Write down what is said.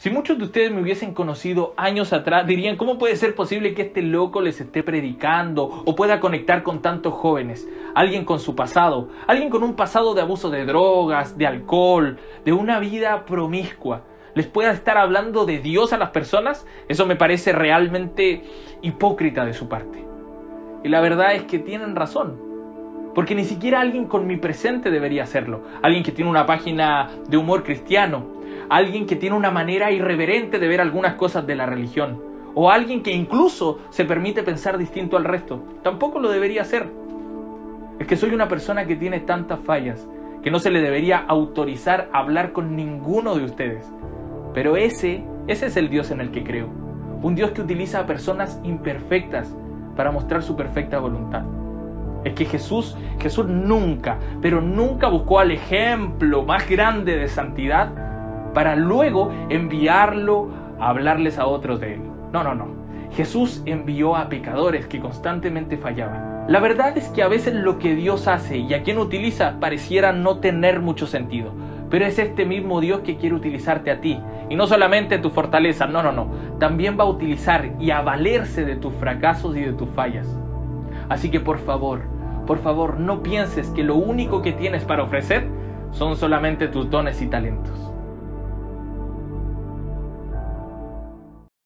Si muchos de ustedes me hubiesen conocido años atrás, dirían, ¿cómo puede ser posible que este loco les esté predicando o pueda conectar con tantos jóvenes? Alguien con su pasado, alguien con un pasado de abuso de drogas, de alcohol, de una vida promiscua. ¿Les pueda estar hablando de Dios a las personas? Eso me parece realmente hipócrita de su parte. Y la verdad es que tienen razón. Porque ni siquiera alguien con mi presente debería hacerlo. Alguien que tiene una página de humor cristiano, alguien que tiene una manera irreverente de ver algunas cosas de la religión, o alguien que incluso se permite pensar distinto al resto. Tampoco lo debería hacer. Es que soy una persona que tiene tantas fallas que no se le debería autorizar a hablar con ninguno de ustedes. Pero ese, ese es el Dios en el que creo. Un Dios que utiliza a personas imperfectas para mostrar su perfecta voluntad. Es que Jesús, Jesús nunca, pero nunca buscó al ejemplo más grande de santidad para luego enviarlo a hablarles a otros de él. No, no, no. Jesús envió a pecadores que constantemente fallaban. La verdad es que a veces lo que Dios hace y a quien utiliza pareciera no tener mucho sentido, pero es este mismo Dios que quiere utilizarte a ti. Y no solamente tu fortaleza, no, no, no. También va a utilizar y a valerse de tus fracasos y de tus fallas. Así que por favor, por favor, no pienses que lo único que tienes para ofrecer son solamente tus dones y talentos.